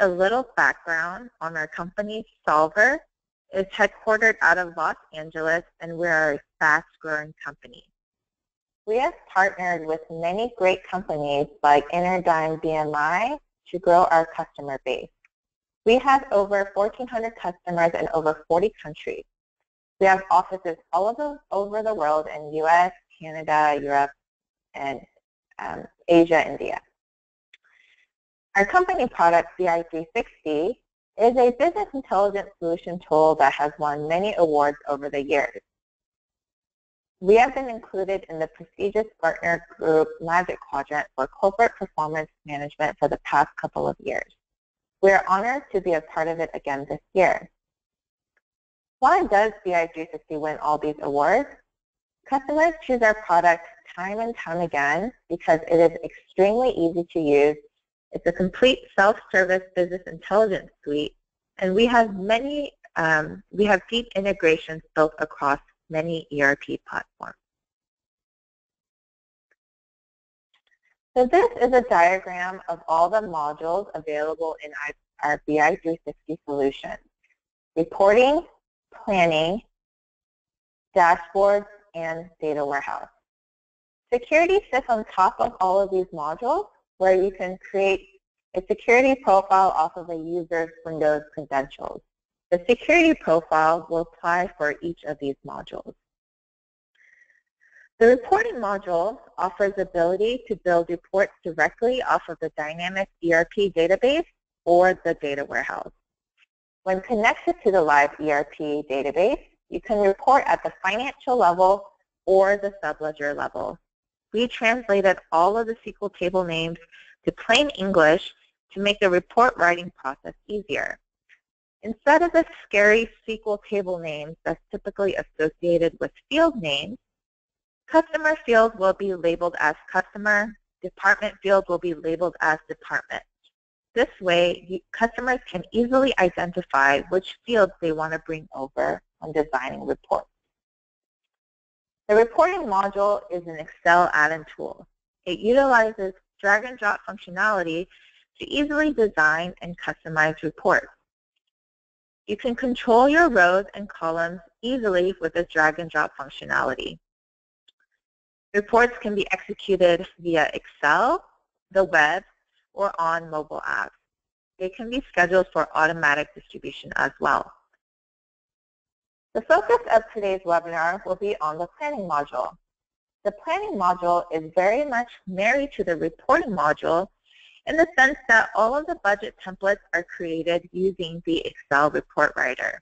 a little background on our company, Solver, is headquartered out of Los Angeles, and we're a fast-growing company. We have partnered with many great companies like InterDyn BMI to grow our customer base. We have over 1,400 customers in over 40 countries. We have offices all over, over the world in U.S., Canada, Europe, and um, Asia, India. Our company product, BI360, is a business intelligence solution tool that has won many awards over the years. We have been included in the prestigious Gartner Group Magic Quadrant for Corporate Performance Management for the past couple of years. We are honored to be a part of it again this year. Why does BI360 win all these awards? Customers choose our product time and time again because it is extremely easy to use. It's a complete self-service business intelligence suite, and we have many, um, we have deep integrations built across many ERP platforms. So this is a diagram of all the modules available in our BI360 solution. Reporting, planning, dashboards, and data warehouse. Security sits on top of all of these modules where you can create a security profile off of a user's Windows credentials. The security profile will apply for each of these modules. The reporting module offers ability to build reports directly off of the dynamic ERP database or the data warehouse. When connected to the live ERP database, you can report at the financial level or the subledger level. We translated all of the SQL table names to plain English to make the report writing process easier. Instead of the scary SQL table names that's typically associated with field names, customer fields will be labeled as customer, department fields will be labeled as department. This way, customers can easily identify which fields they want to bring over when designing reports. The reporting module is an Excel add-in tool. It utilizes drag and drop functionality to easily design and customize reports. You can control your rows and columns easily with this drag and drop functionality. Reports can be executed via Excel, the web, or on mobile apps. They can be scheduled for automatic distribution as well. The focus of today's webinar will be on the planning module. The planning module is very much married to the reporting module in the sense that all of the budget templates are created using the Excel report writer.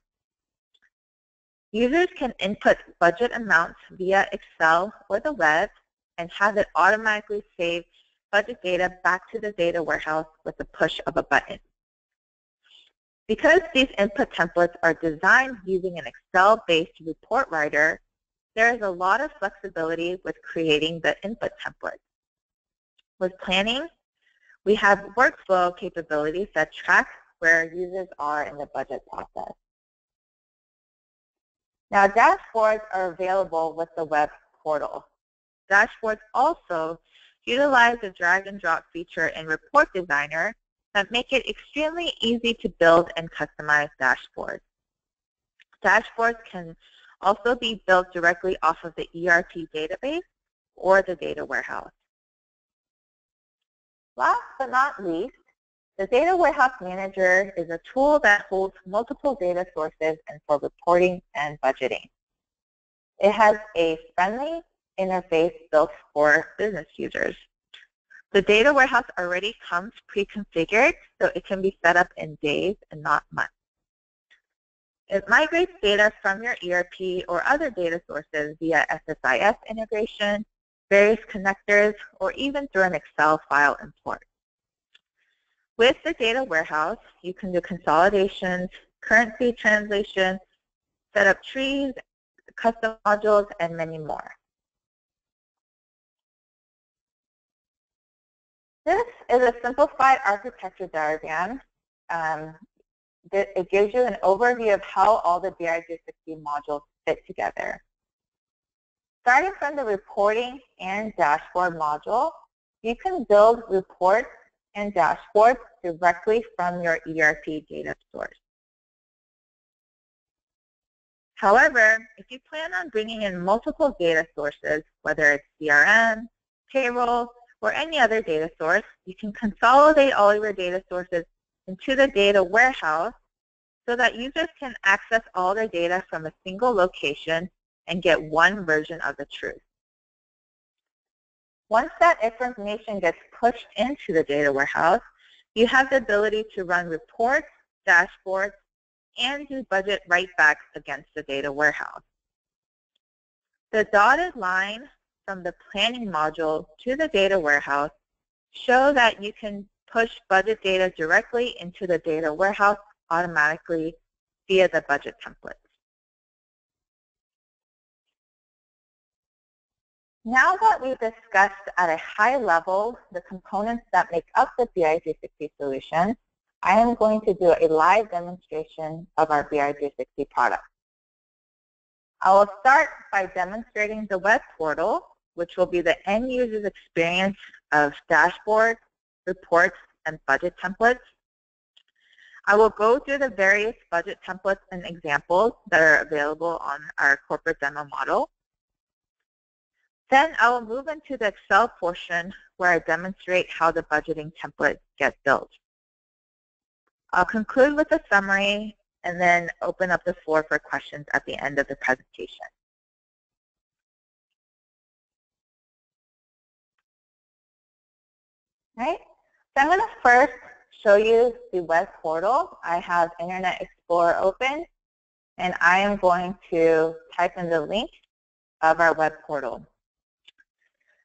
Users can input budget amounts via Excel or the web and have it automatically save budget data back to the data warehouse with the push of a button. Because these input templates are designed using an Excel-based report writer, there is a lot of flexibility with creating the input templates. With planning, we have workflow capabilities that track where users are in the budget process. Now, dashboards are available with the web portal. Dashboards also utilize the drag and drop feature in Report Designer that make it extremely easy to build and customize dashboards. Dashboards can also be built directly off of the ERP database or the data warehouse. Last but not least, the Data Warehouse Manager is a tool that holds multiple data sources and for reporting and budgeting. It has a friendly interface built for business users. The data warehouse already comes pre-configured, so it can be set up in days and not months. It migrates data from your ERP or other data sources via SSIS integration, various connectors, or even through an Excel file import. With the data warehouse, you can do consolidations, currency translation, set up trees, custom modules, and many more. This is a simplified architecture diagram. Um, it gives you an overview of how all the BI360 modules fit together. Starting from the reporting and dashboard module, you can build reports and dashboards directly from your ERP data source. However, if you plan on bringing in multiple data sources, whether it's CRM, payroll, or any other data source, you can consolidate all of your data sources into the data warehouse so that users can access all their data from a single location and get one version of the truth. Once that information gets pushed into the data warehouse, you have the ability to run reports, dashboards, and do budget writebacks against the data warehouse. The dotted line from the planning module to the data warehouse show that you can push budget data directly into the data warehouse automatically via the budget template. Now that we've discussed at a high level the components that make up the BI360 solution, I am going to do a live demonstration of our BI360 product. I will start by demonstrating the web portal, which will be the end user's experience of dashboards, reports, and budget templates. I will go through the various budget templates and examples that are available on our corporate demo model. Then I will move into the Excel portion where I demonstrate how the budgeting template gets built. I'll conclude with a summary and then open up the floor for questions at the end of the presentation. Right, so I'm going to first show you the web portal. I have Internet Explorer open, and I am going to type in the link of our web portal.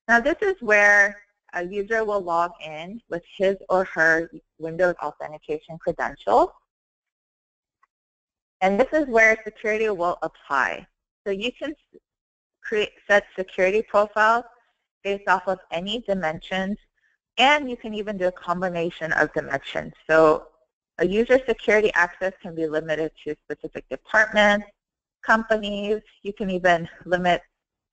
Now this is where a user will log in with his or her Windows authentication credentials. And this is where security will apply. So you can create set security profiles based off of any dimensions, and you can even do a combination of dimensions. So a user security access can be limited to specific departments, companies. You can even limit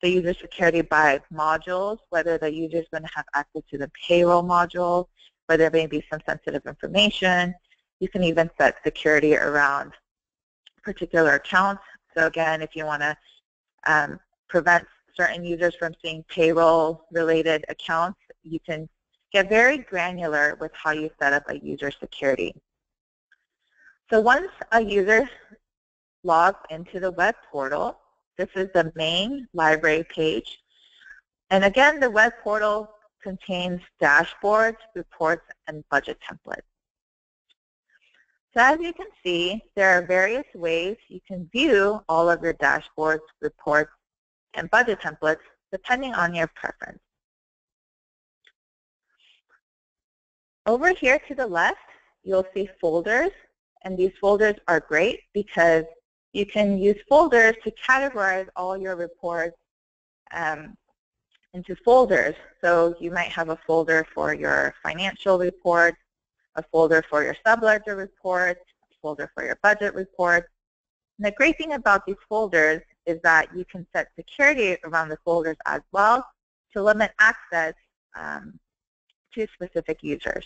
the user security by modules, whether the user is going to have access to the payroll module, where there may be some sensitive information. You can even set security around particular accounts. So again, if you want to um, prevent certain users from seeing payroll-related accounts, you can get very granular with how you set up a user security. So once a user logs into the web portal, this is the main library page. And again, the web portal contains dashboards, reports, and budget templates. So as you can see, there are various ways you can view all of your dashboards, reports, and budget templates depending on your preference. Over here to the left, you'll see folders, and these folders are great because you can use folders to categorize all your reports um, into folders. So you might have a folder for your financial reports, a folder for your subledger reports, a folder for your budget reports. And the great thing about these folders is that you can set security around the folders as well to limit access um, to specific users.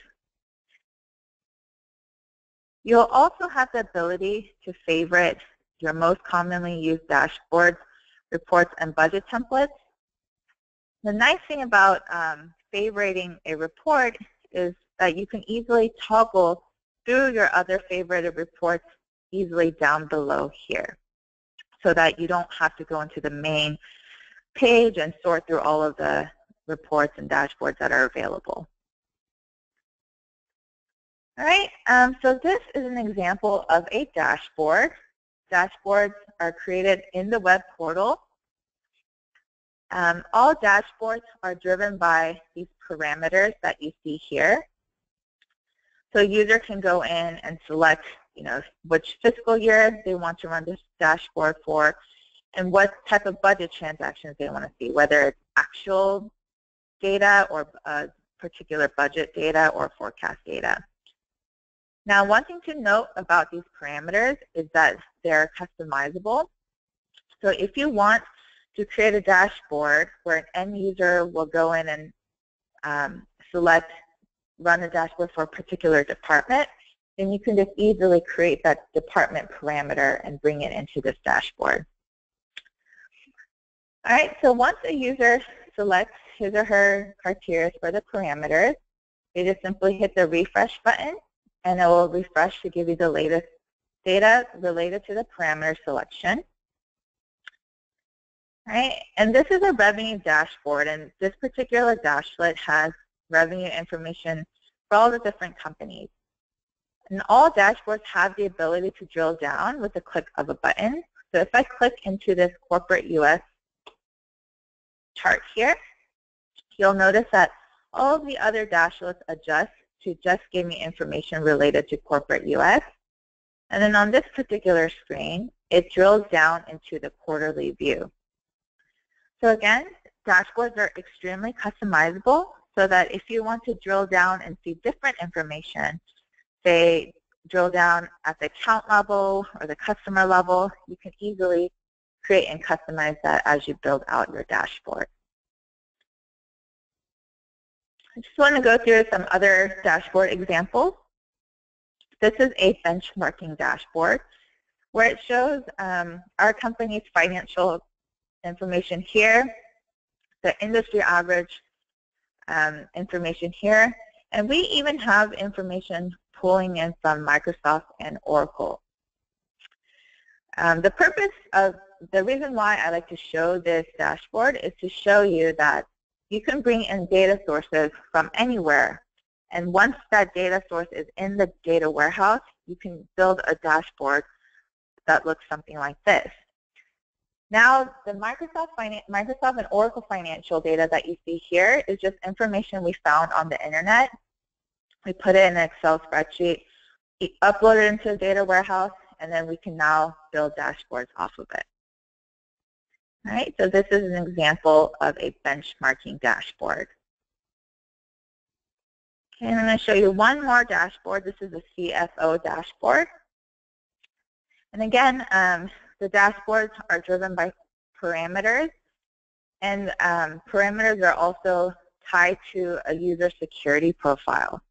You'll also have the ability to favorite your most commonly used dashboards, reports, and budget templates. The nice thing about um, favoriting a report is that you can easily toggle through your other favorited reports easily down below here so that you don't have to go into the main page and sort through all of the reports and dashboards that are available. All right, um, so this is an example of a dashboard dashboards are created in the web portal. Um, all dashboards are driven by these parameters that you see here. So a user can go in and select, you know, which fiscal year they want to run this dashboard for and what type of budget transactions they want to see, whether it's actual data or uh, particular budget data or forecast data. Now, one thing to note about these parameters is that they're customizable. So if you want to create a dashboard where an end user will go in and um, select run a dashboard for a particular department, then you can just easily create that department parameter and bring it into this dashboard. All right, so once a user selects his or her criteria for the parameters, they just simply hit the refresh button and it will refresh to give you the latest data related to the parameter selection. Right, and this is a revenue dashboard and this particular dashboard has revenue information for all the different companies. And all dashboards have the ability to drill down with the click of a button. So if I click into this corporate US chart here, you'll notice that all of the other dashboards adjust to just give me information related to corporate US. And then on this particular screen, it drills down into the quarterly view. So again, dashboards are extremely customizable so that if you want to drill down and see different information, say drill down at the account level or the customer level, you can easily create and customize that as you build out your dashboard. I just want to go through some other dashboard examples. This is a benchmarking dashboard where it shows um, our company's financial information here, the industry average um, information here, and we even have information pulling in from Microsoft and Oracle. Um, the purpose of, the reason why I like to show this dashboard is to show you that you can bring in data sources from anywhere. And once that data source is in the data warehouse, you can build a dashboard that looks something like this. Now, the Microsoft, Microsoft and Oracle financial data that you see here is just information we found on the internet. We put it in an Excel spreadsheet, upload it into the data warehouse, and then we can now build dashboards off of it. All right, so this is an example of a benchmarking dashboard. Okay, I'm going to show you one more dashboard. This is a CFO dashboard. And again, um, the dashboards are driven by parameters, and um, parameters are also tied to a user security profile.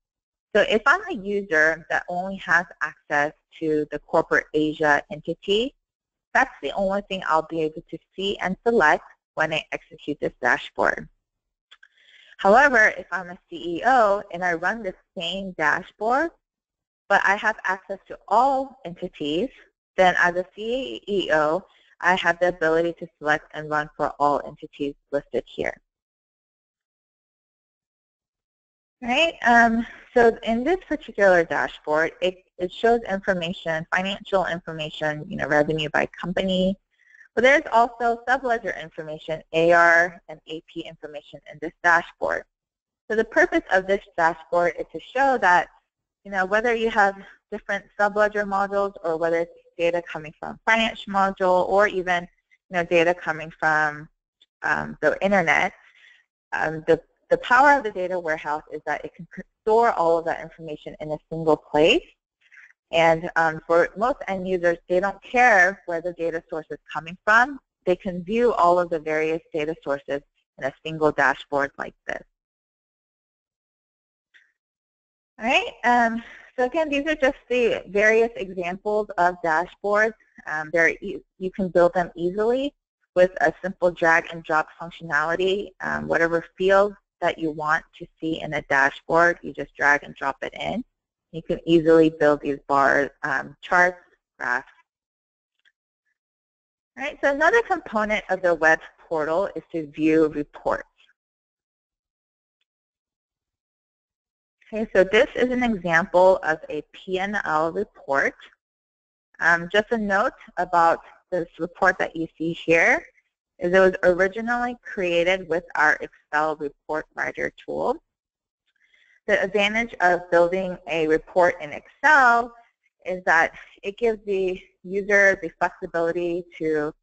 So if I'm a user that only has access to the corporate Asia entity, that's the only thing I'll be able to see and select when I execute this dashboard. However, if I'm a CEO and I run the same dashboard, but I have access to all entities, then as a CEO, I have the ability to select and run for all entities listed here. Right. Um, so in this particular dashboard, it, it shows information, financial information, you know, revenue by company. But there's also subledger information, AR and AP information in this dashboard. So the purpose of this dashboard is to show that, you know, whether you have different subledger modules or whether it's data coming from finance module or even, you know, data coming from um, the internet, um, the the power of the data warehouse is that it can store all of that information in a single place. And um, for most end users, they don't care where the data source is coming from. They can view all of the various data sources in a single dashboard like this. All right, um, so again, these are just the various examples of dashboards. Um, you can build them easily with a simple drag and drop functionality. Um, whatever fields that you want to see in a dashboard, you just drag and drop it in. You can easily build these bars, um, charts, graphs. All right, so another component of the web portal is to view reports. Okay, so this is an example of a P&L report. Um, just a note about this report that you see here is it was originally created with our Excel report writer tool. The advantage of building a report in Excel is that it gives the user the flexibility to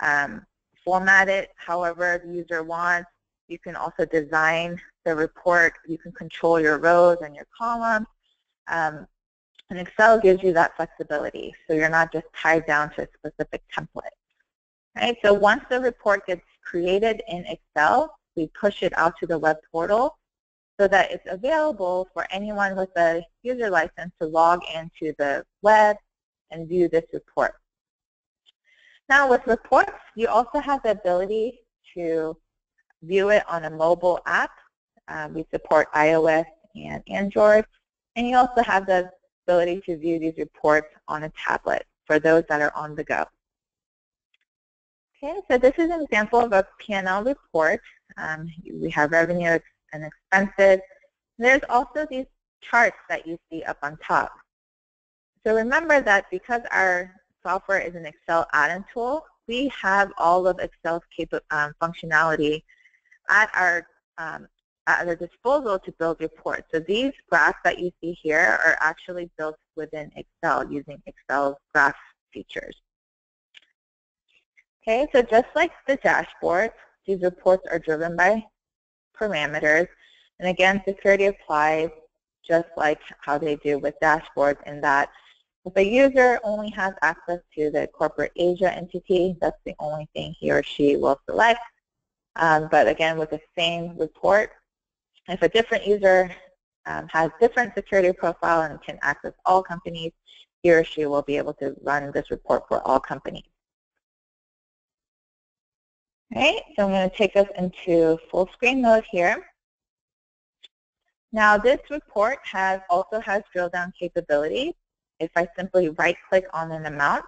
um, format it however the user wants. You can also design the report. You can control your rows and your columns. Um, and Excel gives you that flexibility, so you're not just tied down to a specific template. So once the report gets created in Excel, we push it out to the web portal so that it's available for anyone with a user license to log into the web and view this report. Now with reports, you also have the ability to view it on a mobile app. Um, we support iOS and Android. And you also have the ability to view these reports on a tablet for those that are on the go. Okay, so this is an example of a P&L report. Um, we have revenue and expenses. There's also these charts that you see up on top. So remember that because our software is an Excel add-in tool, we have all of Excel's um, functionality at our um, at our disposal to build reports. So these graphs that you see here are actually built within Excel using Excel's graph features. Okay, so just like the dashboard, these reports are driven by parameters. And again, security applies just like how they do with dashboards in that if a user only has access to the corporate Asia entity, that's the only thing he or she will select. Um, but again, with the same report, if a different user um, has different security profile and can access all companies, he or she will be able to run this report for all companies. Right, so I'm going to take us into full screen mode here. Now this report has also has drill down capability. If I simply right click on an amount,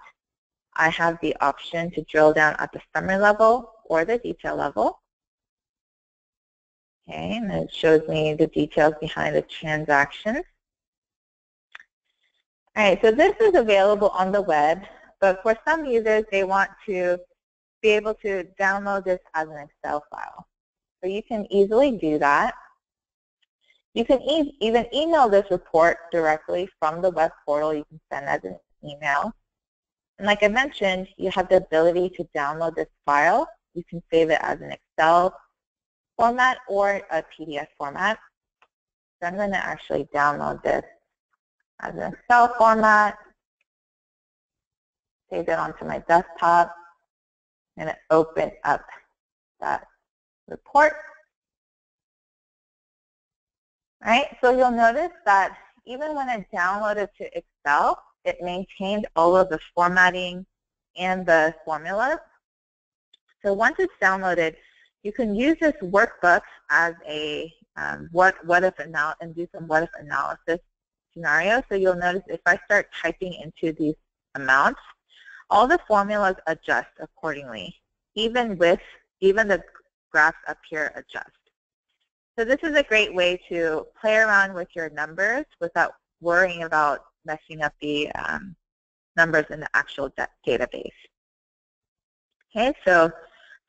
I have the option to drill down at the summary level or the detail level. Okay, and it shows me the details behind the transaction. All right, so this is available on the web, but for some users, they want to be able to download this as an Excel file. So you can easily do that. You can e even email this report directly from the web portal. You can send as an email. And like I mentioned, you have the ability to download this file. You can save it as an Excel format or a PDF format. So I'm going to actually download this as an Excel format, save it onto my desktop, and open up that report. All right, so you'll notice that even when I downloaded to Excel, it maintained all of the formatting and the formulas. So once it's downloaded, you can use this workbook as a um, what, what if anal and do some what if analysis scenario. So you'll notice if I start typing into these amounts, all the formulas adjust accordingly, even with even the graphs up here adjust. So this is a great way to play around with your numbers without worrying about messing up the um, numbers in the actual database. Okay, so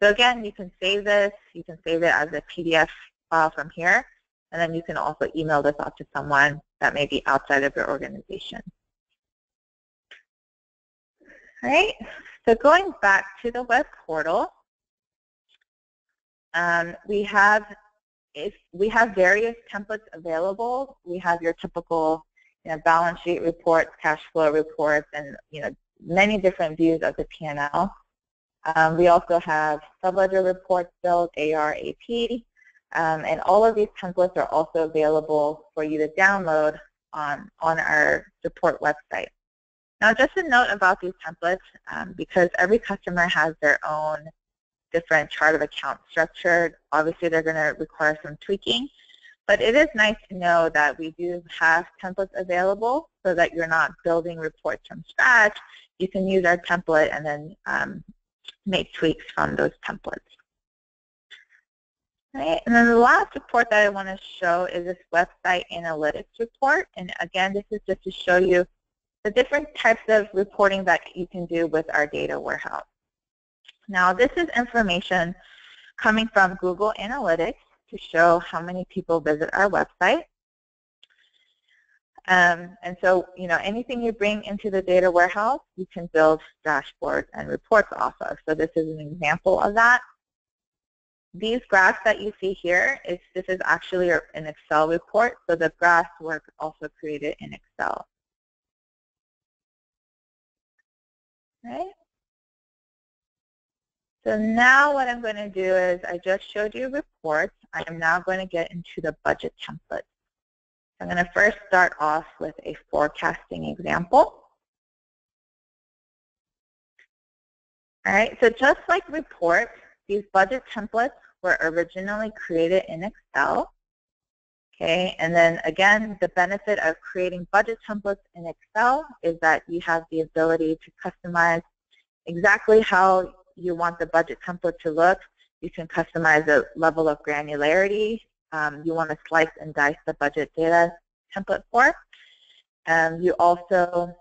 so again, you can save this. You can save it as a PDF file from here. And then you can also email this out to someone that may be outside of your organization. Right, so going back to the web portal, um, we have if we have various templates available. We have your typical you know, balance sheet reports, cash flow reports, and you know many different views of the P&L. Um, we also have subledger reports built, AR, AP, um, and all of these templates are also available for you to download on, on our support website. Now just a note about these templates, um, because every customer has their own different chart of account structure, obviously they're going to require some tweaking, but it is nice to know that we do have templates available so that you're not building reports from scratch. You can use our template and then um, make tweaks from those templates. Right, and then the last report that I want to show is this website analytics report. And again, this is just to show you the different types of reporting that you can do with our data warehouse. Now, this is information coming from Google Analytics to show how many people visit our website. Um, and so, you know, anything you bring into the data warehouse, you can build dashboards and reports off of. So this is an example of that. These graphs that you see here, is this is actually an Excel report, so the graphs were also created in Excel. Right? So now what I'm going to do is I just showed you reports. I am now going to get into the budget template. I'm going to first start off with a forecasting example. All right, so just like reports, these budget templates were originally created in Excel. Okay, and then again, the benefit of creating budget templates in Excel is that you have the ability to customize exactly how you want the budget template to look. You can customize the level of granularity um, you want to slice and dice the budget data template for. Um, you also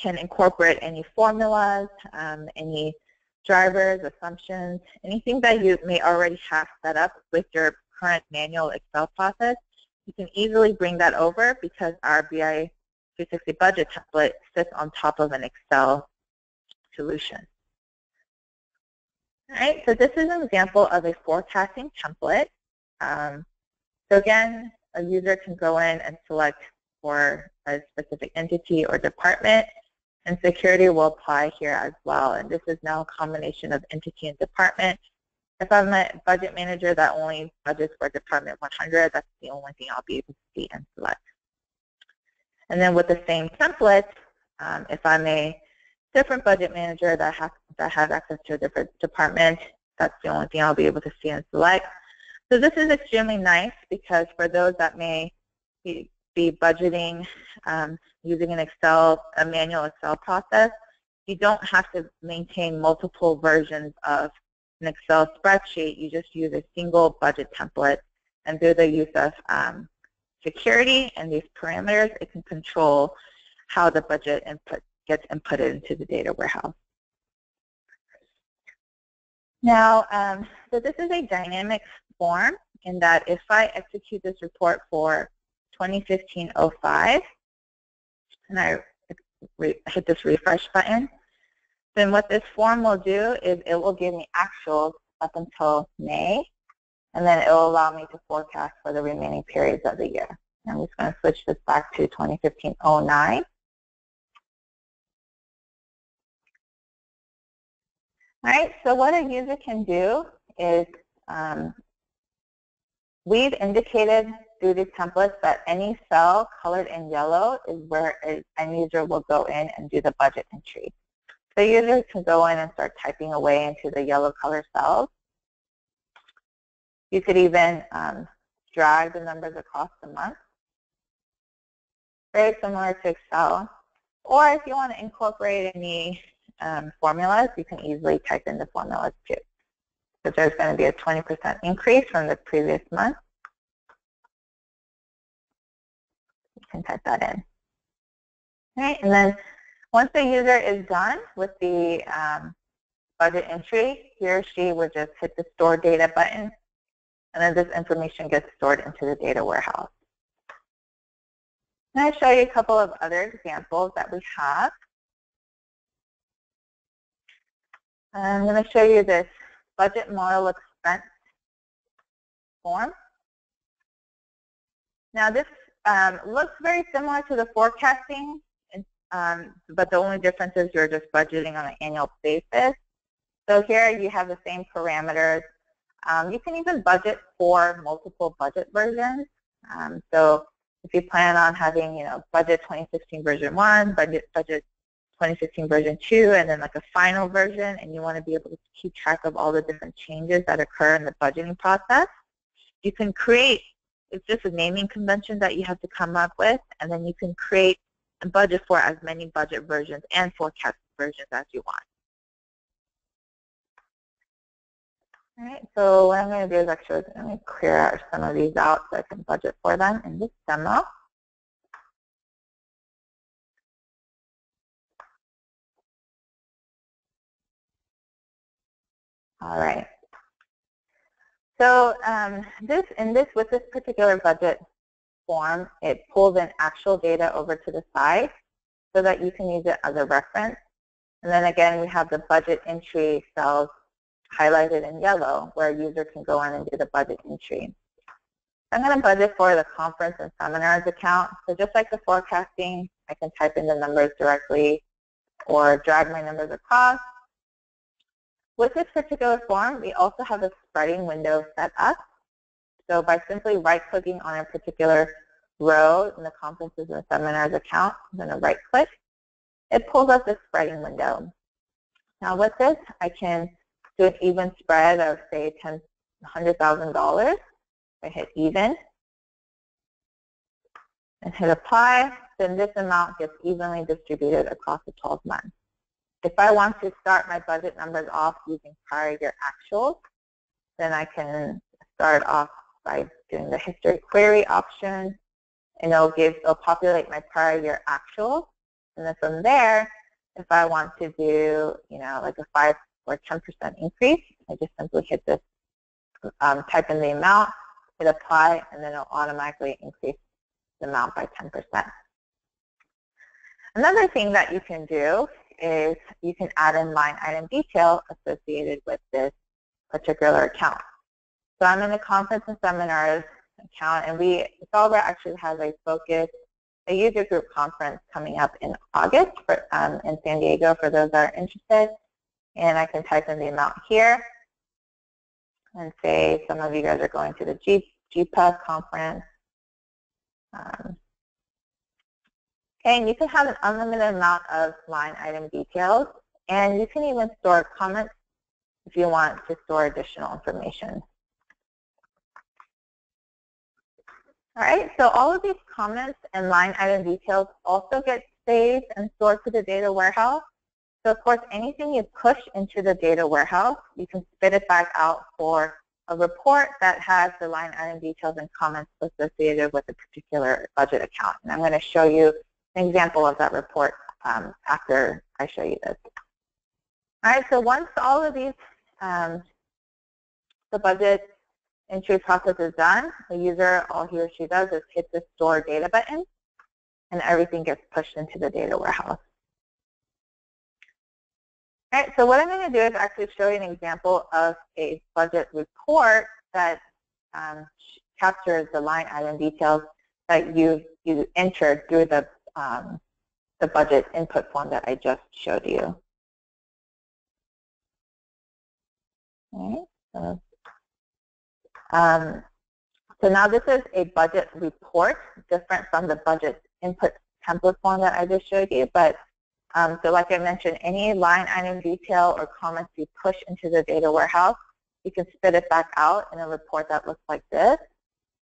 can incorporate any formulas, um, any drivers, assumptions, anything that you may already have set up with your current manual Excel process. You can easily bring that over because our BI 360 budget template sits on top of an Excel solution. All right, so this is an example of a forecasting template. Um, so again, a user can go in and select for a specific entity or department, and security will apply here as well. And this is now a combination of entity and department. If I'm a budget manager that only budgets for Department 100, that's the only thing I'll be able to see and select. And then with the same template, um, if I'm a different budget manager that has, that has access to a different department. That's the only thing I'll be able to see and select. So this is extremely nice because for those that may be, budgeting um, using an Excel, a manual Excel process, you don't have to maintain multiple versions of an Excel spreadsheet. You just use a single budget template and through the use of um, security and these parameters, it can control how the budget input gets inputted into the data warehouse. Now, um, so this is a dynamic form in that if I execute this report for 2015-05, and I hit this refresh button, then what this form will do is it will give me actuals up until May, and then it will allow me to forecast for the remaining periods of the year. I'm just going to switch this back to 2015-09. All right, so what a user can do is um, we've indicated through these templates that any cell colored in yellow is where an user will go in and do the budget entry. So users can go in and start typing away into the yellow color cells. You could even um, drag the numbers across the month. Very similar to Excel. Or if you want to incorporate any um, formulas, you can easily type in the formulas too. So there's going to be a 20% increase from the previous month. You can type that in. All right, and then once the user is done with the um, budget entry, he or she would just hit the Store Data button, and then this information gets stored into the data warehouse. And I'll show you a couple of other examples that we have. I'm going to show you this budget model expense form. Now this um, looks very similar to the forecasting, um, but the only difference is you're just budgeting on an annual basis. So here you have the same parameters. Um, you can even budget for multiple budget versions. Um, so if you plan on having, you know, budget 2016 version 1, budget, budget 2016 version 2 and then like a final version and you want to be able to keep track of all the different changes that occur in the budgeting process, you can create, it's just a naming convention that you have to come up with and then you can create and budget for as many budget versions and forecast versions as you want. All right, so what I'm going to do is actually let me clear out some of these out so I can budget for them in this demo. All right. So um, this in this with this particular budget form, it pulls in actual data over to the side so that you can use it as a reference. And then again, we have the budget entry cells highlighted in yellow where a user can go in and do the budget entry. I'm going to budget for the conference and seminars account. So just like the forecasting, I can type in the numbers directly or drag my numbers across With this particular form, we also have a spreading window set up. So by simply right-clicking on a particular row in the conferences and seminars account, I'm going to right-click, it pulls up the spreading window. Now with this, I can do an even spread of, say, $100,000. I hit even and hit apply, then this amount gets evenly distributed across the 12 months. If I want to start my budget numbers off using prior year actuals, then I can start off by doing the history query option, and it'll give, it'll populate my prior year actuals. And then from there, if I want to do, you know, like a 5 or 10% increase, I just simply hit this, um, type in the amount, hit apply, and then it'll automatically increase the amount by 10%. Another thing that you can do is you can add in line item detail associated with this particular account. So I'm in the conference and seminars account, and we, Solver actually has a focus, a user group conference coming up in August for, um, in San Diego for those that are interested. And I can type in the amount here and say some of you guys are going to the G, conference. Um, okay, and you can have an unlimited amount of line item details, and you can even store comments if you want to store additional information. All right, so all of these comments and line item details also get saved and stored to the data warehouse. So of course, anything you push into the data warehouse, you can spit it back out for a report that has the line item details and comments associated with a particular budget account. And I'm going to show you an example of that report um, after I show you this. All right, so once all of these, um, the budget entry process is done, the user, all he or she does is hit the store data button, and everything gets pushed into the data warehouse. All right, so what I'm going to do is actually show you an example of a budget report that um, captures the line item details that you you entered through the um, the budget input form that I just showed you. All right, so um, so now this is a budget report, different from the budget input template form that I just showed you. But um, so like I mentioned, any line item detail or comments you push into the data warehouse, you can spit it back out in a report that looks like this.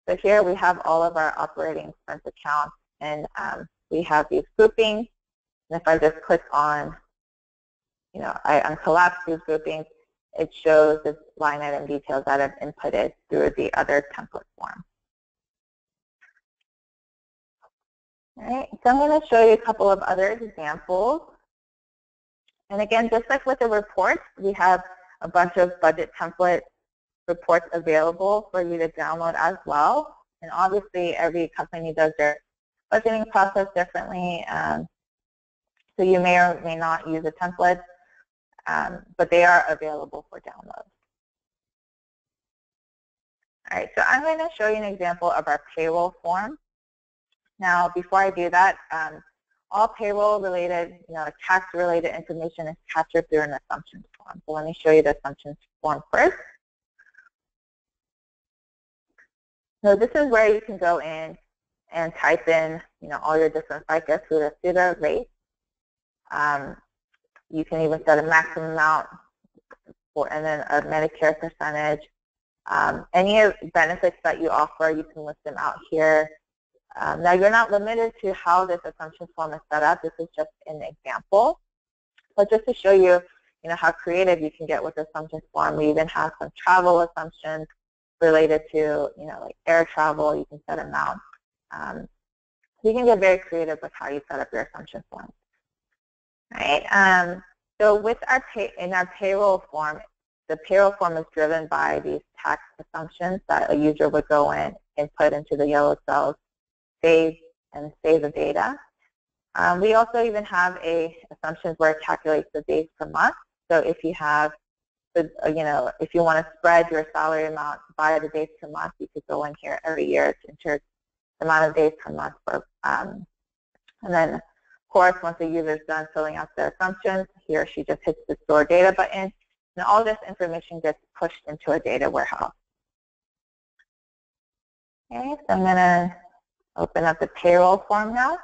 So here we have all of our operating expense accounts, and um, we have these groupings. And if I just click on, you know, I uncollapse these groupings, it shows the line item details that I've inputted through the other template form. All right, so I'm going to show you a couple of other examples. And again, just like with the reports, we have a bunch of budget template reports available for you to download as well. And obviously, every company does their budgeting process differently. Um, so you may or may not use a template um, but they are available for download. All right, so I'm going to show you an example of our payroll form. Now, before I do that, um, all payroll-related, you know, tax-related information is captured through an assumptions form. So let me show you the assumptions form first. So this is where you can go in and type in, you know, all your different FICA, through the rates. Um, you can even set a maximum amount for, and then a Medicare percentage. Um, any benefits that you offer, you can list them out here. Um, now, you're not limited to how this assumption form is set up. This is just an example. But just to show you, you know, how creative you can get with the assumption form, we even have some travel assumptions related to, you know, like air travel. You can set amounts. Um, so you can get very creative with how you set up your assumption form right? Um, so with our pay, in our payroll form, the payroll form is driven by these tax assumptions that a user would go in and put into the yellow cells, save and save the data. Um, we also even have a assumptions where it calculates the days per month. So if you have, the, uh, you know, if you want to spread your salary amount by the days per month, you could go in here every year to enter the amount of days per month for, um, and then course, once the user is done filling out their assumptions, he or she just hits the store data button, And all this information gets pushed into a data warehouse. Okay, so I'm going to open up the payroll form now.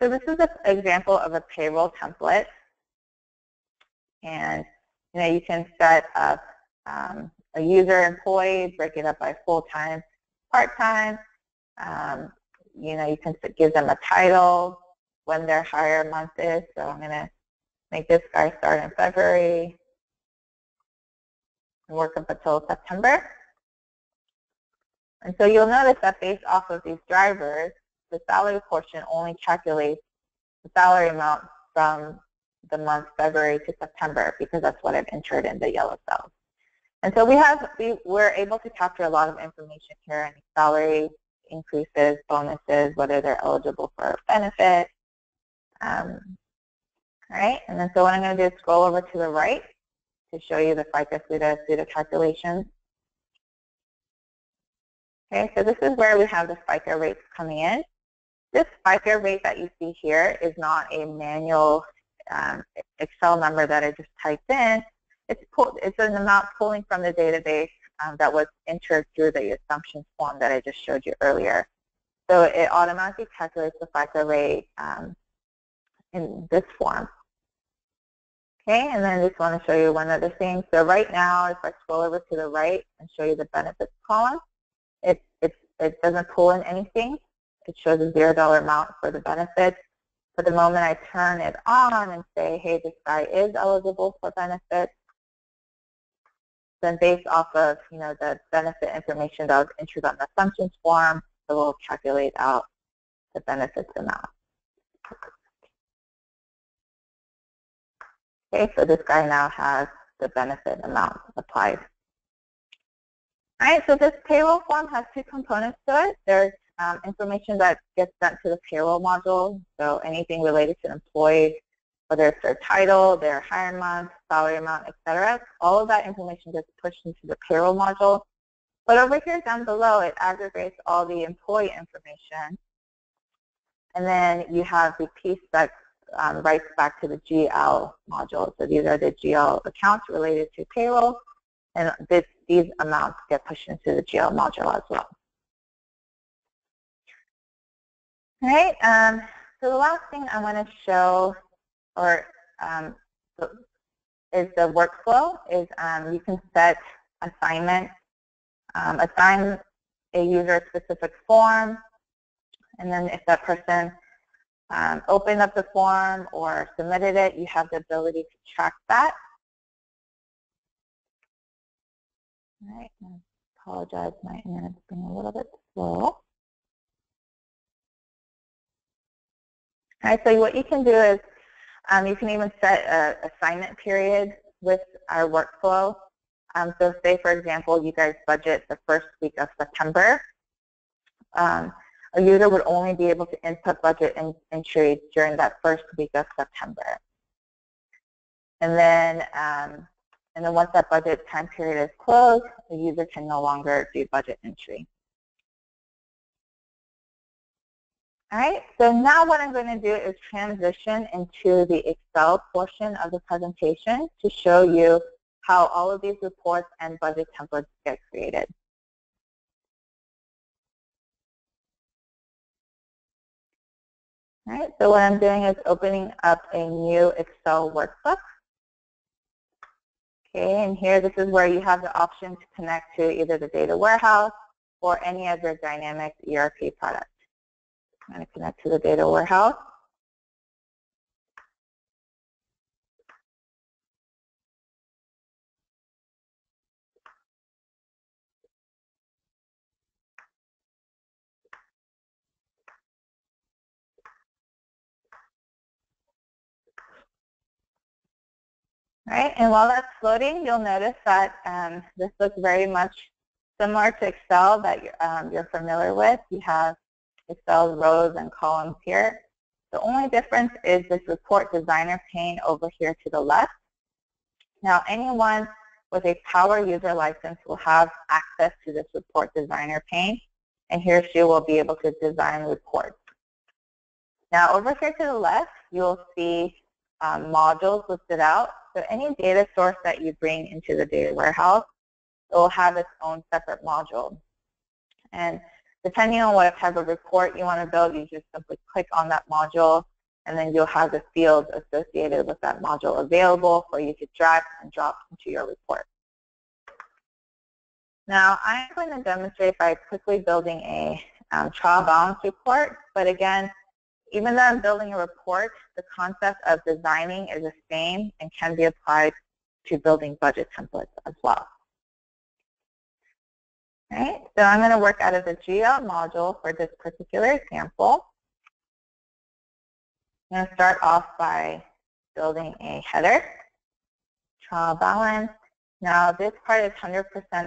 So this is an example of a payroll template. And you know, you can set up um, a user employee, break it up by full-time, part-time. Um, you know, you can give them a title, when their hire month is. So I'm going to make this guy start in February and work up until September. And so you'll notice that based off of these drivers, the salary portion only calculates the salary amount from the month February to September because that's what I've entered in the yellow cells. And so we have, we, we're able to capture a lot of information here in salary increases, bonuses, whether they're eligible for benefit. Um, all right, and then so what I'm going to do is scroll over to the right to show you the FICA SUTA SUTA calculations. Okay, so this is where we have the FICA rates coming in. This FICA rate that you see here is not a manual um, Excel number that I just typed in. It's, pull, it's an amount pulling from the database um, that was entered through the assumptions form that I just showed you earlier. So it automatically calculates the FICA rate um, in this form. Okay, and then I just want to show you one other thing. So right now, if I scroll over to the right and show you the benefits column, it, it, it doesn't pull in anything. It shows a $0 amount for the benefits. But the moment I turn it on and say, hey, this guy is eligible for benefits, then based off of you know the benefit information that was entered on the assumptions form, it will calculate out the benefits amount. Okay, so this guy now has the benefit amount applied. All right, so this payroll form has two components to it. There's um, information that gets sent to the payroll module, so anything related to employees, whether it's their title, their hire month, salary amount, etc. All of that information gets pushed into the payroll module. But over here down below, it aggregates all the employee information. And then you have the piece that um, writes back to the GL module. So these are the GL accounts related to payroll. And this, these amounts get pushed into the GL module as well. All right, um, so the last thing I want to show or um, is the workflow is um, you can set assignment, um, assign a user specific form, and then if that person um, opened up the form or submitted it, you have the ability to track that. All right, I apologize, my internet's being a little bit slow. All right, so what you can do is um, you can even set an assignment period with our workflow. Um, so say, for example, you guys budget the first week of September. Um, a user would only be able to input budget and entries during that first week of September. And then, um, and then once that budget time period is closed, the user can no longer do budget entry. All right, so now what I'm going to do is transition into the Excel portion of the presentation to show you how all of these reports and budget templates get created. All right, so what I'm doing is opening up a new Excel workbook. Okay, and here this is where you have the option to connect to either the data warehouse or any of other dynamic ERP product. I'm going to connect to the data warehouse. All right, and while that's loading, you'll notice that um, this looks very much similar to Excel that um, you're familiar with. You have Excel rows and columns here. The only difference is this report designer pane over here to the left. Now anyone with a power user license will have access to this report designer pane and he or she will be able to design reports. Now over here to the left, you'll see um, modules listed out. So any data source that you bring into the data warehouse, it will have its own separate module. And depending on what type of report you want to build, you just simply click on that module, and then you'll have the fields associated with that module available for you to drag and drop into your report. Now, I'm going to demonstrate by quickly building a um, trial balance report, but again, even though I'm building a report, the concept of designing is the same and can be applied to building budget templates as well. Right, so I'm going to work out of the GL module for this particular example. I'm going to start off by building a header, trial balance. Now this part is 100%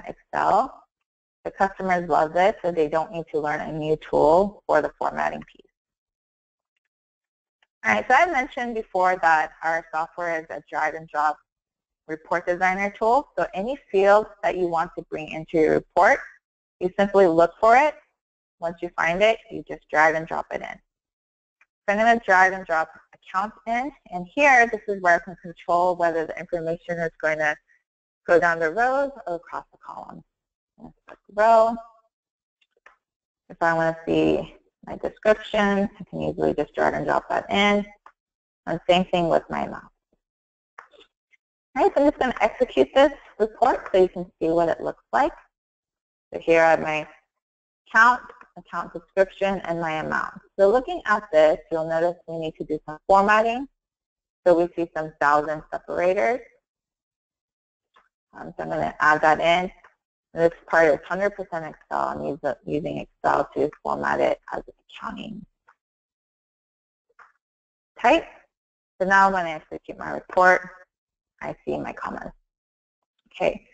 Excel. The customers love this, so they don't need to learn a new tool for the formatting piece. All right, so I mentioned before that our software is a drag and drop report designer tool. So any field that you want to bring into your report, you simply look for it. Once you find it, you just drag and drop it in. So I'm going to drag and drop account in. And here, this is where I can control whether the information is going to go down the rows or across the column. Row. If I want to see my description. I can easily just drag and drop that in. And same thing with my mouse. All right, so I'm just going to execute this report so you can see what it looks like. So here I have my count, account description, and my amount. So looking at this, you'll notice we need to do some formatting. So we see some thousand separators. Um, so I'm going to add that in. This part is 100% Excel. I'm using Excel to format it as accounting type. So now when I execute my report, I see my comments. Okay.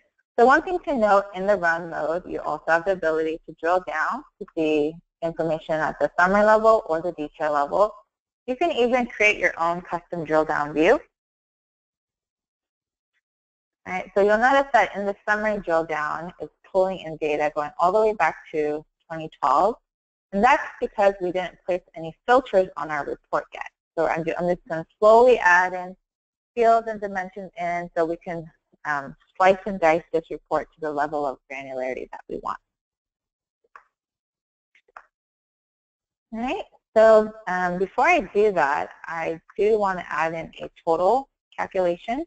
So one thing to note in the run mode, you also have the ability to drill down to see information at the summary level or the detail level. You can even create your own custom drill down view. All right, so you'll notice that in the summary drill down, it's pulling in data going all the way back to 2012. And that's because we didn't place any filters on our report yet. So I'm, I'm just going to slowly add in fields and dimensions in so we can um, slice and dice this report to the level of granularity that we want. All right, so um, before I do that, I do want to add in a total calculation.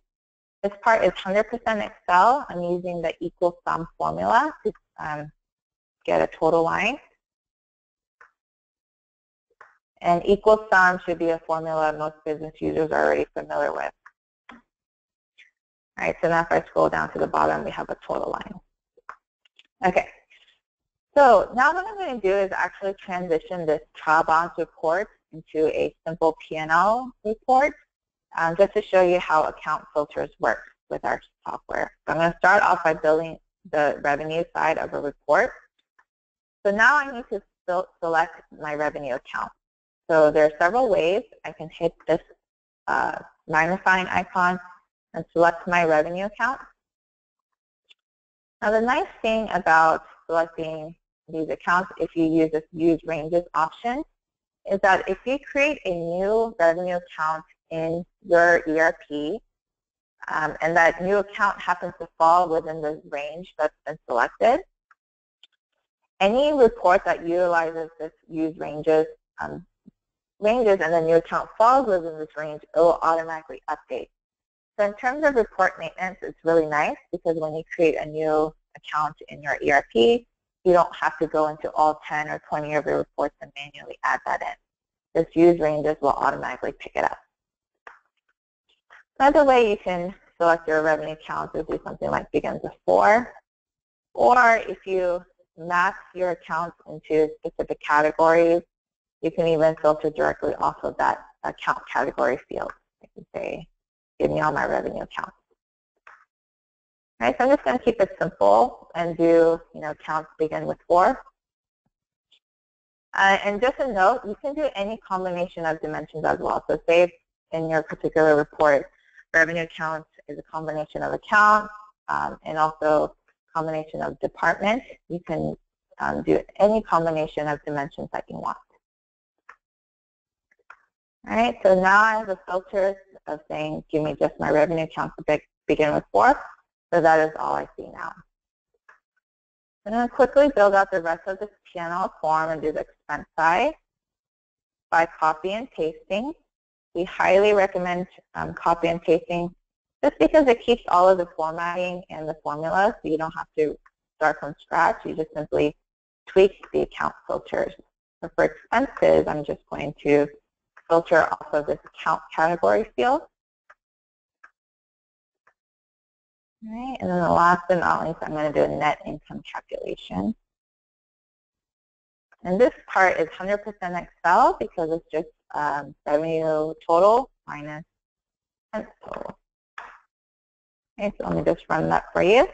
This part is 100% Excel. I'm using the equal sum formula to um, get a total line. And equal sum should be a formula most business users are already familiar with. All right, so now if I scroll down to the bottom, we have a total line. Okay, so now what I'm going to do is actually transition this trial balance report into a simple P&L report um, just to show you how account filters work with our software. So I'm going to start off by building the revenue side of a report. So now I need to select my revenue account. So there are several ways. I can hit this uh, magnifying icon and select my revenue account. Now the nice thing about selecting these accounts if you use this use ranges option is that if you create a new revenue account in your ERP, um, and that new account happens to fall within the range that's been selected, any report that utilizes this use ranges um, ranges and the new account falls within this range, it will automatically update. So in terms of report maintenance, it's really nice because when you create a new account in your ERP, you don't have to go into all 10 or 20 of your reports and manually add that in. This use ranges will automatically pick it up. Another way you can select your revenue count is do something like begins with 4. Or if you map your accounts into specific categories, you can even filter directly off of that account category field. I can say, give me all my revenue accounts. All right, so I'm just going to keep it simple and do, you know, accounts begin with 4. Uh, and just a note, you can do any combination of dimensions as well. So say in your particular report, revenue accounts is a combination of accounts um, and also combination of department. You can um, do any combination of dimensions that you want. All right, so now I have a filter of saying, give me just my revenue count to begin with for. So that is all I see now. I'm going to quickly build out the rest of this P&L form and do the expense side by copy and pasting. We highly recommend um, copy and pasting just because it keeps all of the formatting and the formula so you don't have to start from scratch. You just simply tweak the account filters. So for expenses, I'm just going to filter off of this account category field. All right, and then the last but not least, I'm going to do a net income calculation. And this part is 100% Excel because it's just um, revenue total minus expense total. Okay, so let me just run that for you.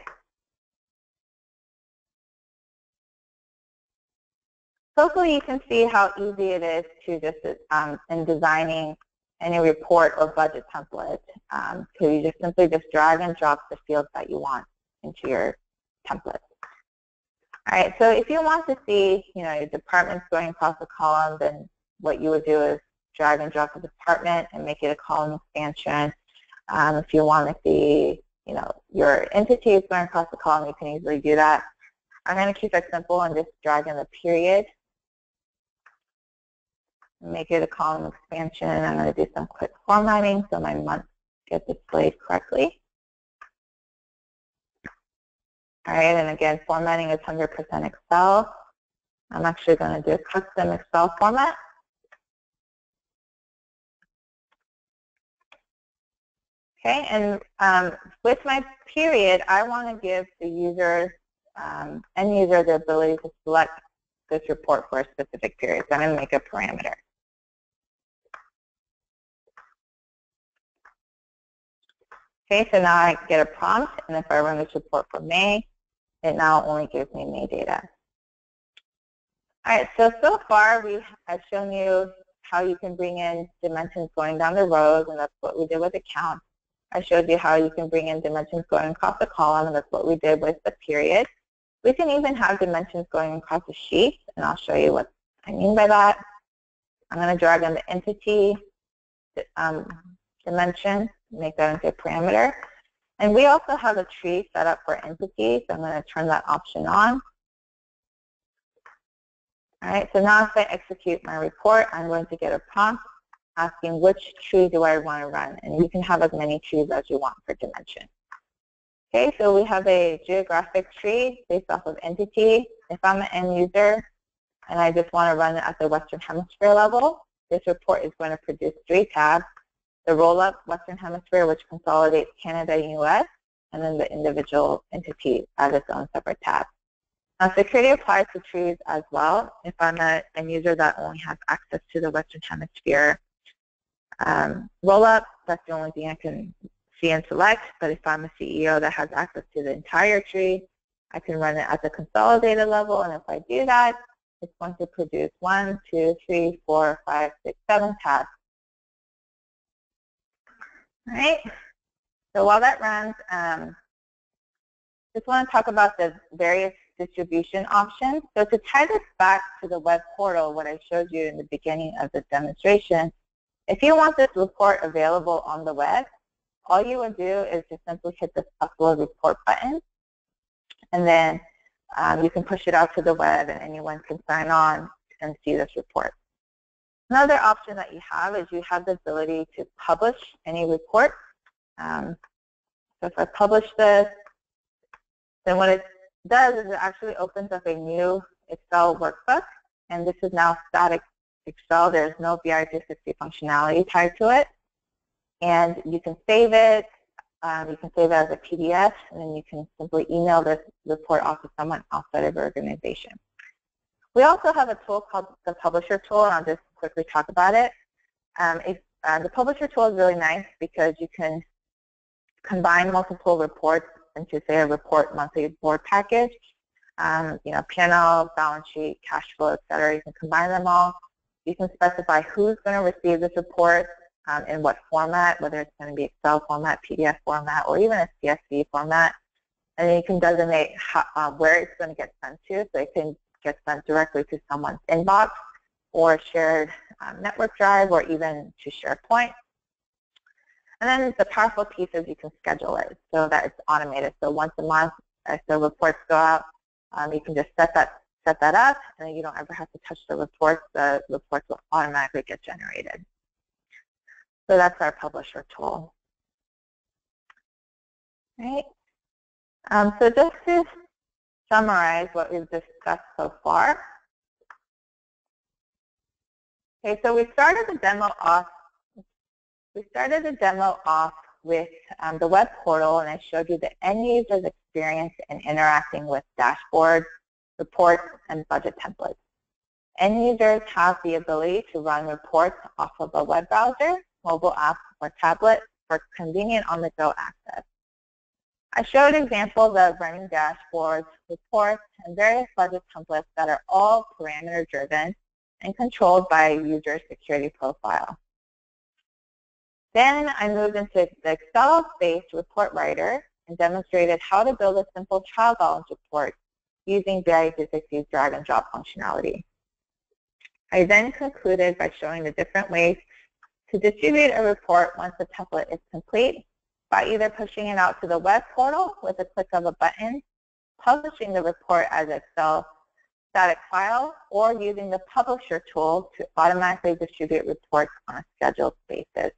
Hopefully you can see how easy it is to just um, in designing any report or budget template. Um, so you just simply just drag and drop the fields that you want into your template. All right, so if you want to see, you know, your departments going across the column, then what you would do is drag and drop the department and make it a column expansion. Um, if you want to see, you know, your entities going across the column, you can easily do that. I'm going to keep it simple and just drag in the period make it a column expansion. I'm going to do some quick formatting so my months get displayed correctly. All right, and again, formatting is 100% Excel. I'm actually going to do a custom Excel format. Okay, and um, with my period, I want to give the user, um, end user the ability to select this report for a specific period. So I'm going to make a parameter. So now I get a prompt, and if I run this report for May, it now only gives me May data. All right, so so far we have shown you how you can bring in dimensions going down the rows, and that's what we did with account. I showed you how you can bring in dimensions going across the column, and that's what we did with the period. We can even have dimensions going across the sheet, and I'll show you what I mean by that. I'm going to drag in the entity um, dimension make that into a parameter. And we also have a tree set up for entities, so I'm going to turn that option on. All right, so now if I execute my report, I'm going to get a prompt asking which tree do I want to run, and you can have as many trees as you want for dimension. Okay, so we have a geographic tree based off of entity. If I'm an end user and I just want to run it at the Western Hemisphere level, this report is going to produce three tabs the roll-up Western Hemisphere, which consolidates Canada and U.S., and then the individual entity as its own separate tab. Now, security applies to trees as well. If I'm a user that only has access to the Western Hemisphere um, roll-up, that's the only thing I can see and select. But if I'm a CEO that has access to the entire tree, I can run it at the consolidated level. And if I do that, it's going to produce one, two, three, four, five, six, seven tabs all right. So while that runs, um, just want to talk about the various distribution options. So to tie this back to the web portal, what I showed you in the beginning of the demonstration, if you want this report available on the web, all you would do is just simply hit the upload report button, and then um, you can push it out to the web and anyone can sign on and see this report. Another option that you have is you have the ability to publish any report. Um, so if I publish this, then what it does is it actually opens up a new Excel workbook, and this is now static Excel. There's no BI360 functionality tied to it. And you can save it. Um, you can save it as a PDF, and then you can simply email this report off to someone outside of your organization. We also have a tool called the Publisher tool, and I'll just quickly talk about it. Um, if, uh, the Publisher tool is really nice because you can combine multiple reports into, say, a report monthly board package. Um, you know, P&L, balance sheet, cash flow, et cetera. You can combine them all. You can specify who's going to receive this report um, in what format, whether it's going to be Excel format, PDF format, or even a CSV format. And then you can designate how, uh, where it's going to get sent to. So it can get sent directly to someone's inbox or shared um, network drive or even to SharePoint. And then the powerful piece is you can schedule it so that it's automated. So once a month, as the reports go out, um, you can just set that set that up, and then you don't ever have to touch the reports. The reports will automatically get generated. So that's our publisher tool. Right. Um, so just to summarize what we've discussed so far. Okay, so we started the demo off. We started the demo off with um, the web portal, and I showed you the end user's experience in interacting with dashboards, reports, and budget templates. End users have the ability to run reports off of a web browser, mobile app, or tablet for convenient on-the-go access. I showed examples of running dashboards, reports, and various budget templates that are all parameter-driven and controlled by user security profile. Then I moved into the Excel-based report writer and demonstrated how to build a simple trial balance report using BI360's drag and drop functionality. I then concluded by showing the different ways to distribute a report once the template is complete by either pushing it out to the web portal with a click of a button, publishing the report as Excel static file, or using the publisher tool to automatically distribute reports on a scheduled basis.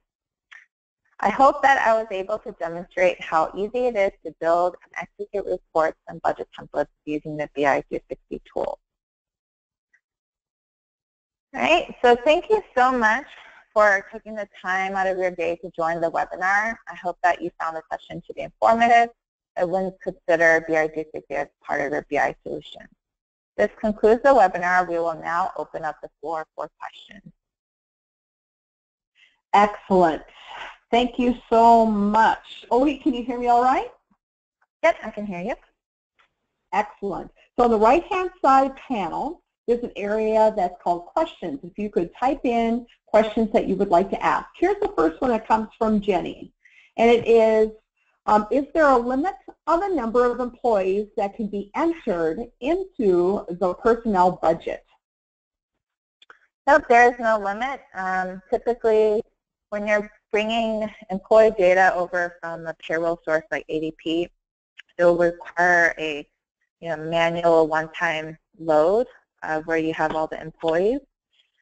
I hope that I was able to demonstrate how easy it is to build and execute reports and budget templates using the BI360 tool. All right, so thank you so much for taking the time out of your day to join the webinar. I hope that you found the session to be informative and wouldn't consider BI360 as part of your BI solution. This concludes the webinar. We will now open up the floor for questions. Excellent. Thank you so much. Oh, can you hear me all right? Yes, I can hear you. Excellent. So on the right-hand side panel, there's an area that's called questions. If you could type in questions that you would like to ask. Here's the first one that comes from Jenny. And it is, um, is there a limit on the number of employees that can be entered into the personnel budget? Nope, there is no limit. Um, typically, when you're bringing employee data over from a payroll source like ADP, it will require a you know, manual one-time load uh, where you have all the employees.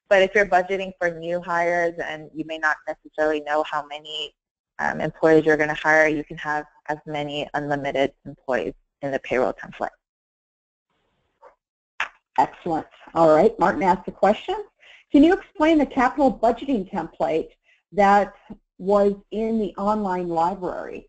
But if you're budgeting for new hires and you may not necessarily know how many um, employees you're going to hire, you can have as many unlimited employees in the payroll template. Excellent. All right, Martin asked a question. Can you explain the capital budgeting template that was in the online library?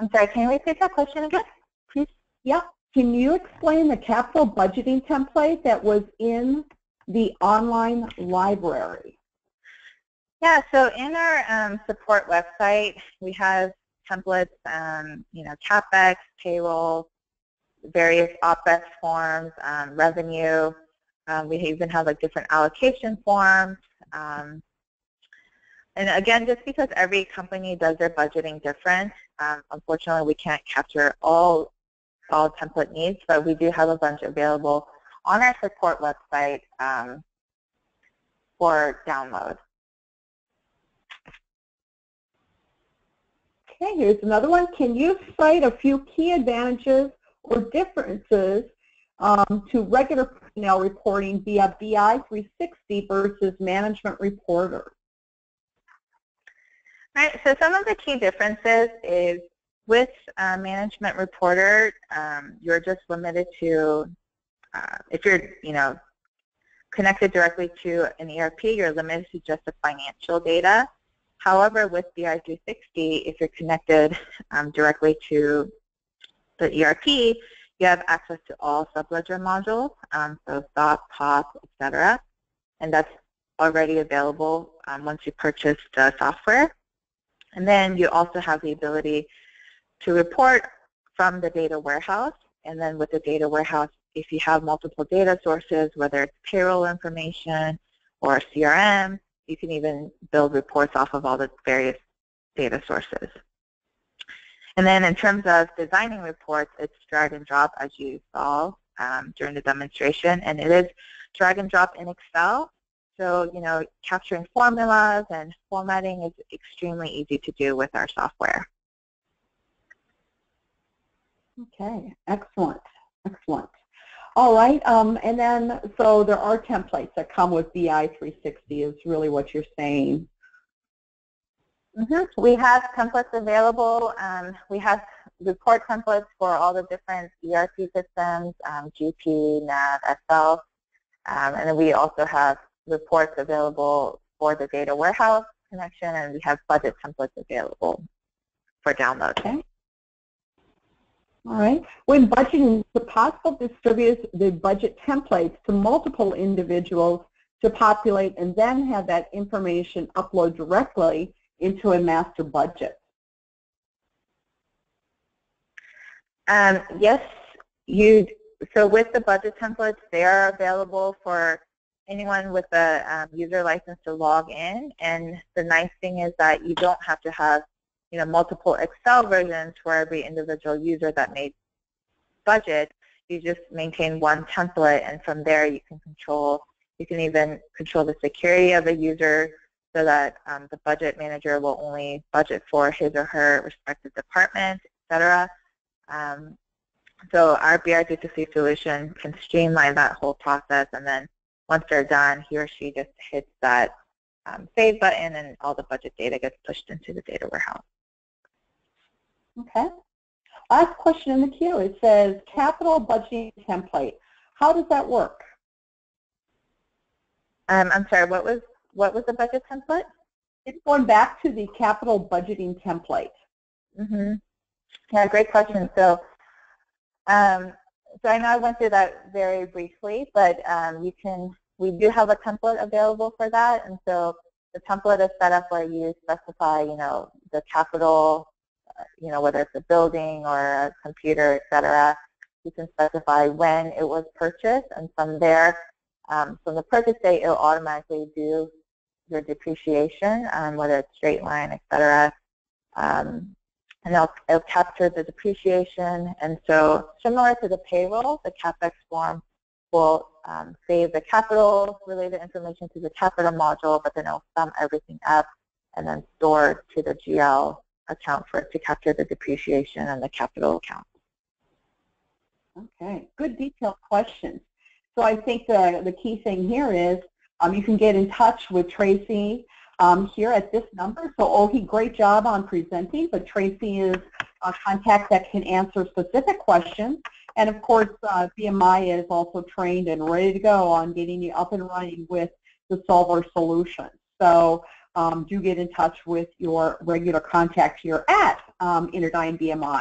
I'm sorry, can you repeat that question again, please? Yep. Can you explain the capital budgeting template that was in the online library? Yeah, so in our um, support website, we have templates, um, you know, CapEx, payroll, various OpEx forms, um, revenue. Um, we even have like different allocation forms. Um, and again, just because every company does their budgeting different, um, unfortunately we can't capture all all template needs, but we do have a bunch available on our support website for download. Okay, here's another one. Can you cite a few key advantages or differences um, to regular personnel reporting via BI360 versus management reporter? Right, so some of the key differences is with a management reporter, um, you're just limited to, uh, if you're, you know, connected directly to an ERP, you're limited to just the financial data. However, with BI360, if you're connected um, directly to the ERP, you have access to all subledger modules, um, so SOP, POP, etc. And that's already available um, once you purchase the software. And then you also have the ability to report from the data warehouse. And then with the data warehouse, if you have multiple data sources, whether it's payroll information or CRM, you can even build reports off of all the various data sources. And then in terms of designing reports, it's drag and drop as you saw um, during the demonstration. And it is drag and drop in Excel. So, you know, capturing formulas and formatting is extremely easy to do with our software. Okay, excellent, excellent. All right, um, and then so there are templates that come with BI 360 is really what you're saying. Mm -hmm. We have templates available. Um, we have report templates for all the different ERP systems, um, GP, NAV, SL, um, and then we also have reports available for the data warehouse connection, and we have budget templates available for download. Okay. All right. When budgeting, it's possible to distribute the budget templates to multiple individuals to populate and then have that information upload directly into a master budget. Um, yes, you. So with the budget templates, they are available for anyone with a um, user license to log in. And the nice thing is that you don't have to have you know, multiple Excel versions for every individual user that made budget. You just maintain one template, and from there you can control, you can even control the security of a user so that um, the budget manager will only budget for his or her respective department, etc. Um, so our BI360 solution can streamline that whole process, and then once they're done, he or she just hits that um, save button, and all the budget data gets pushed into the data warehouse. Okay. Last question in the queue. It says capital budgeting template. How does that work? Um, I'm sorry. What was what was the budget template? It's going back to the capital budgeting template. Mm-hmm. Yeah, great question. So, um, so I know I went through that very briefly, but um, you can. We do have a template available for that, and so the template is set up where you specify, you know, the capital you know, whether it's a building or a computer, et cetera, you can specify when it was purchased, and from there, um, from the purchase date, it'll automatically do your depreciation, um, whether it's straight line, et cetera. Um, and it'll, it'll capture the depreciation. And so similar to the payroll, the CapEx form will um, save the capital related information to the capital module, but then it'll sum everything up and then store to the GL account for it to capture the depreciation and the capital account. Okay, good detailed questions. So I think the, the key thing here is um, you can get in touch with Tracy um, here at this number. So Ohi, great job on presenting, but Tracy is a contact that can answer specific questions. And of course, uh, BMI is also trained and ready to go on getting you up and running with the Solver solution. So um, do get in touch with your regular contact here at um, InterDyn BMI.